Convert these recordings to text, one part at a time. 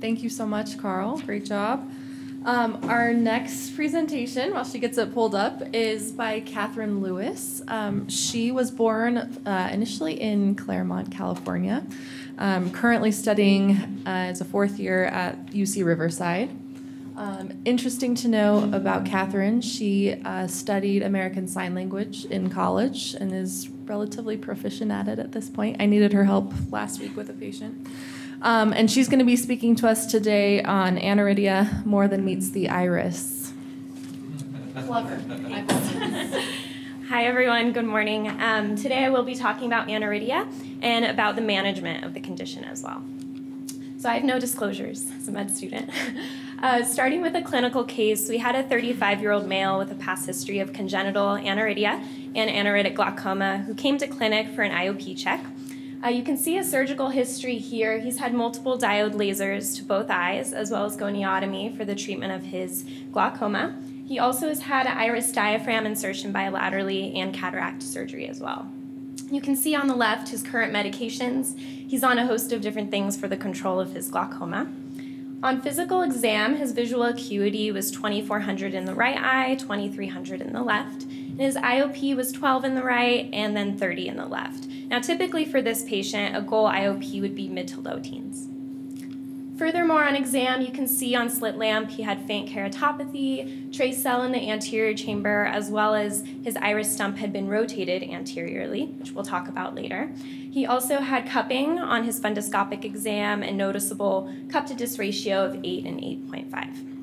Thank you so much, Carl. Great job. Um, our next presentation, while she gets it pulled up, is by Kathryn Lewis. Um, she was born uh, initially in Claremont, California, um, currently studying uh, as a fourth year at UC Riverside. Um, interesting to know about Catherine, she uh, studied American Sign Language in college and is relatively proficient at it at this point. I needed her help last week with a patient. Um, and she's going to be speaking to us today on aniridia more than meets the iris. Clever. Hi, everyone. Good morning. Um, today I will be talking about aniridia and about the management of the condition as well. So I have no disclosures as a med student. Uh, starting with a clinical case, we had a 35 year old male with a past history of congenital aniridia and aniridic glaucoma who came to clinic for an IOP check. Uh, you can see his surgical history here. He's had multiple diode lasers to both eyes, as well as goniotomy for the treatment of his glaucoma. He also has had iris diaphragm insertion bilaterally and cataract surgery as well. You can see on the left his current medications. He's on a host of different things for the control of his glaucoma. On physical exam, his visual acuity was 2400 in the right eye, 2300 in the left. And his IOP was 12 in the right and then 30 in the left. Now, typically for this patient, a goal IOP would be mid to low teens. Furthermore, on exam, you can see on slit lamp he had faint keratopathy, trace cell in the anterior chamber, as well as his iris stump had been rotated anteriorly, which we'll talk about later. He also had cupping on his fundoscopic exam and noticeable cup to disc ratio of 8 and 8.5.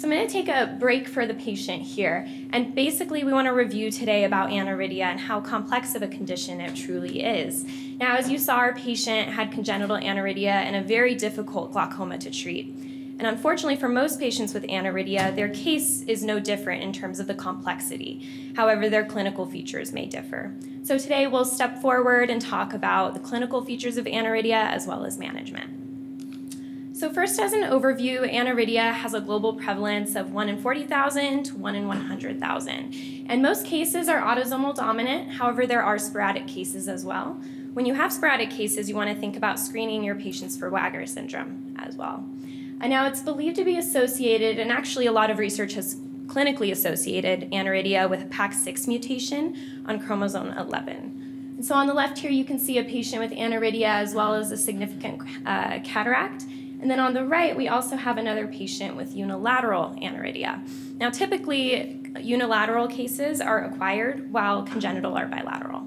So I'm going to take a break for the patient here. And basically, we want to review today about aniridia and how complex of a condition it truly is. Now, as you saw, our patient had congenital aniridia and a very difficult glaucoma to treat. And unfortunately, for most patients with aniridia, their case is no different in terms of the complexity. However, their clinical features may differ. So today we'll step forward and talk about the clinical features of aniridia as well as management. So first, as an overview, aniridia has a global prevalence of 1 in 40,000 to 1 in 100,000. And most cases are autosomal dominant, however, there are sporadic cases as well. When you have sporadic cases, you want to think about screening your patients for WAGR syndrome as well. And now it's believed to be associated, and actually a lot of research has clinically associated aniridia with a PAX6 mutation on chromosome 11. And so on the left here, you can see a patient with aniridia as well as a significant uh, cataract. And then on the right, we also have another patient with unilateral aniridia. Now, typically, unilateral cases are acquired while congenital are bilateral.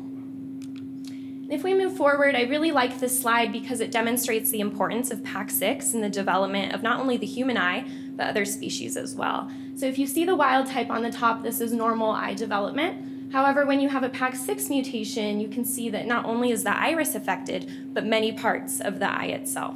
If we move forward, I really like this slide because it demonstrates the importance of PAX6 in the development of not only the human eye, but other species as well. So if you see the wild type on the top, this is normal eye development. However, when you have a PAX6 mutation, you can see that not only is the iris affected, but many parts of the eye itself.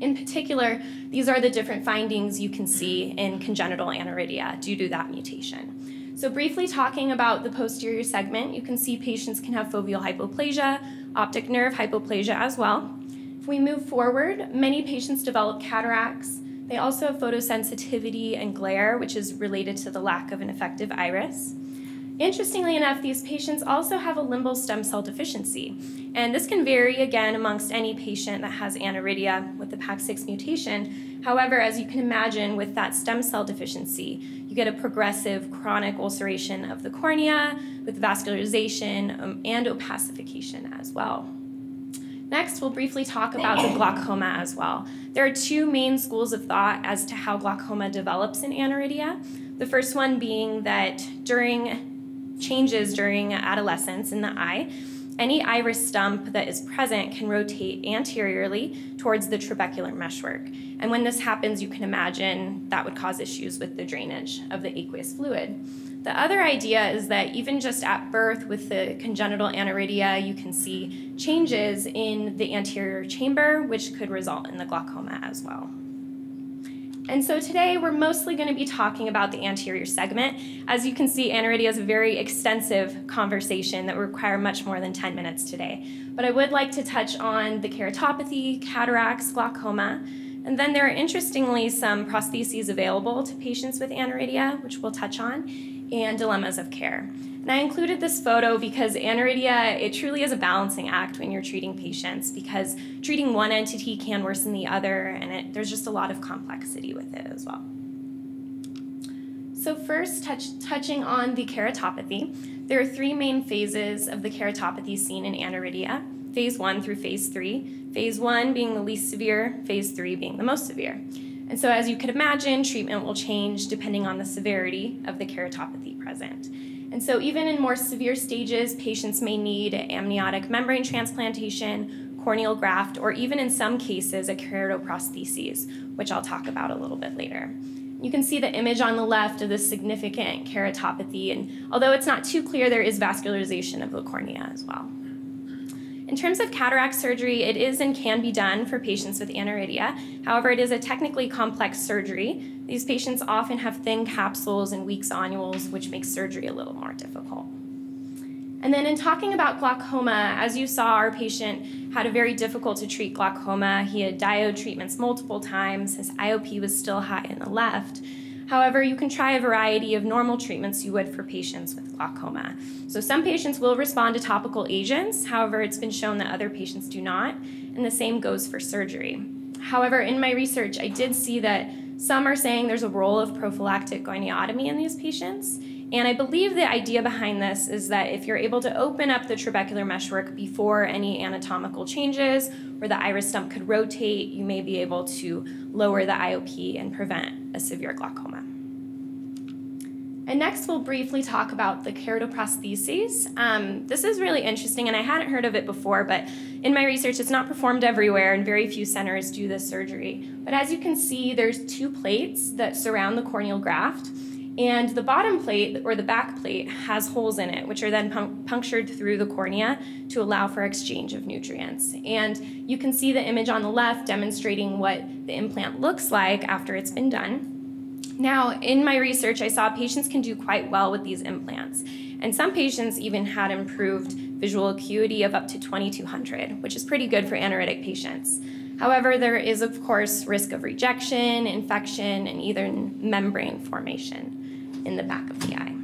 In particular, these are the different findings you can see in congenital aniridia due to that mutation. So briefly talking about the posterior segment, you can see patients can have foveal hypoplasia, optic nerve hypoplasia as well. If we move forward, many patients develop cataracts. They also have photosensitivity and glare, which is related to the lack of an effective iris. Interestingly enough, these patients also have a limbal stem cell deficiency. And this can vary again amongst any patient that has aniridia with the PAX6 mutation. However, as you can imagine, with that stem cell deficiency, you get a progressive chronic ulceration of the cornea with vascularization um, and opacification as well. Next, we'll briefly talk about the glaucoma as well. There are two main schools of thought as to how glaucoma develops in aniridia. The first one being that during changes during adolescence in the eye, any iris stump that is present can rotate anteriorly towards the trabecular meshwork. And when this happens, you can imagine that would cause issues with the drainage of the aqueous fluid. The other idea is that even just at birth with the congenital aniridia, you can see changes in the anterior chamber, which could result in the glaucoma as well. And so today we're mostly going to be talking about the anterior segment. As you can see, aniridia is a very extensive conversation that will require much more than 10 minutes today. But I would like to touch on the keratopathy, cataracts, glaucoma, and then there are interestingly some prostheses available to patients with aniridia, which we'll touch on, and dilemmas of care. And I included this photo because aniridia, it truly is a balancing act when you're treating patients because treating one entity can worsen the other, and it, there's just a lot of complexity with it as well. So first, touch, touching on the keratopathy, there are three main phases of the keratopathy seen in aniridia, phase one through phase three, phase one being the least severe, phase three being the most severe. And so as you could imagine, treatment will change depending on the severity of the keratopathy present. And so even in more severe stages, patients may need amniotic membrane transplantation, corneal graft, or even in some cases, a keratoprosthesis, which I'll talk about a little bit later. You can see the image on the left of the significant keratopathy, and although it's not too clear, there is vascularization of the cornea as well. In terms of cataract surgery, it is and can be done for patients with aniridia. However, it is a technically complex surgery. These patients often have thin capsules and weak zonules, which makes surgery a little more difficult. And then in talking about glaucoma, as you saw, our patient had a very difficult to treat glaucoma. He had diode treatments multiple times. His IOP was still high in the left. However, you can try a variety of normal treatments you would for patients with glaucoma. So some patients will respond to topical agents. However, it's been shown that other patients do not, and the same goes for surgery. However, in my research, I did see that some are saying there's a role of prophylactic goniotomy in these patients. And I believe the idea behind this is that if you're able to open up the trabecular meshwork before any anatomical changes, where the iris stump could rotate, you may be able to lower the IOP and prevent a severe glaucoma. And next, we'll briefly talk about the keratoprostheses. Um, this is really interesting, and I hadn't heard of it before, but in my research, it's not performed everywhere, and very few centers do this surgery. But as you can see, there's two plates that surround the corneal graft, and the bottom plate, or the back plate, has holes in it, which are then punctured through the cornea to allow for exchange of nutrients. And you can see the image on the left demonstrating what the implant looks like after it's been done. Now, in my research, I saw patients can do quite well with these implants, and some patients even had improved visual acuity of up to 2200, which is pretty good for aniridic patients. However, there is, of course, risk of rejection, infection, and even membrane formation in the back of the eye.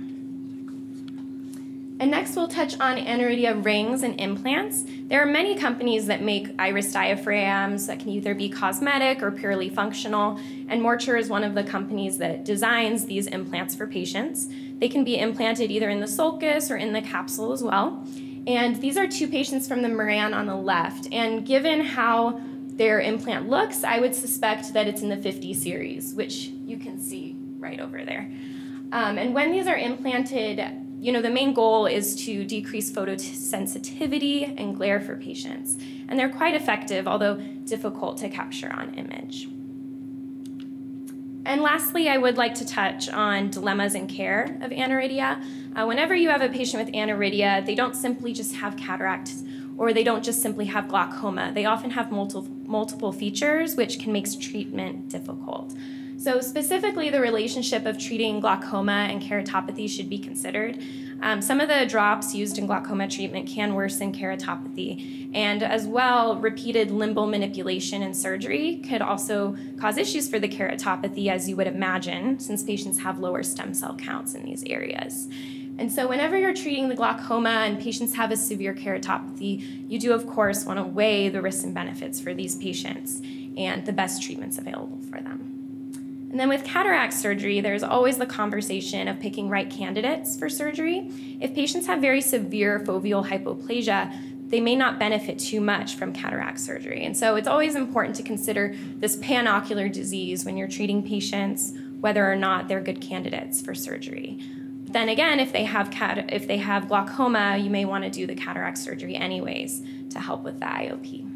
And next, we'll touch on aniridia rings and implants. There are many companies that make iris diaphragms that can either be cosmetic or purely functional, and Morcher is one of the companies that designs these implants for patients. They can be implanted either in the sulcus or in the capsule as well. And these are two patients from the Moran on the left. And given how their implant looks, I would suspect that it's in the 50 series, which you can see right over there. Um, and when these are implanted, you know, the main goal is to decrease photosensitivity and glare for patients. And they're quite effective, although difficult to capture on image. And lastly, I would like to touch on dilemmas in care of aniridia. Uh, whenever you have a patient with aniridia, they don't simply just have cataracts or they don't just simply have glaucoma. They often have multiple, multiple features, which can make treatment difficult. So specifically, the relationship of treating glaucoma and keratopathy should be considered. Um, some of the drops used in glaucoma treatment can worsen keratopathy, and as well, repeated limbal manipulation and surgery could also cause issues for the keratopathy, as you would imagine, since patients have lower stem cell counts in these areas. And so, whenever you're treating the glaucoma and patients have a severe keratopathy, you do, of course, want to weigh the risks and benefits for these patients and the best treatments available for them. And then with cataract surgery, there's always the conversation of picking right candidates for surgery. If patients have very severe foveal hypoplasia, they may not benefit too much from cataract surgery. And so it's always important to consider this panocular disease when you're treating patients, whether or not they're good candidates for surgery. But then again, if they have cat- if they have glaucoma, you may want to do the cataract surgery anyways to help with the IOP.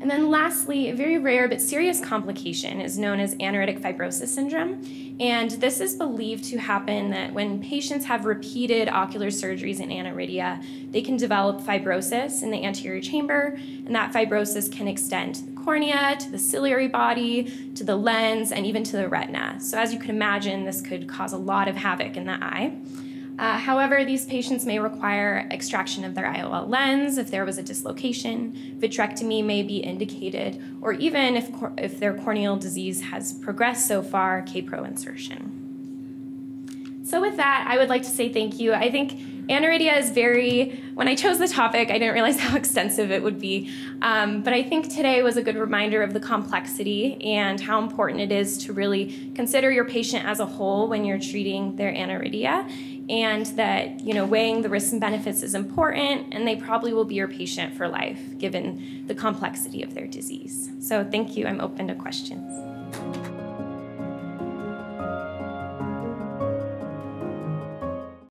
And then lastly, a very rare but serious complication is known as aniridic fibrosis syndrome. And this is believed to happen that when patients have repeated ocular surgeries in aniridia, they can develop fibrosis in the anterior chamber, and that fibrosis can extend to the cornea, to the ciliary body, to the lens, and even to the retina. So as you can imagine, this could cause a lot of havoc in the eye. Uh, however, these patients may require extraction of their IOL lens if there was a dislocation. Vitrectomy may be indicated, or even if, if their corneal disease has progressed so far, K-Pro insertion. So with that, I would like to say thank you. I think aniridia is very, when I chose the topic, I didn't realize how extensive it would be. Um, but I think today was a good reminder of the complexity and how important it is to really consider your patient as a whole when you're treating their aniridia and that you know weighing the risks and benefits is important and they probably will be your patient for life given the complexity of their disease. So thank you. I'm open to questions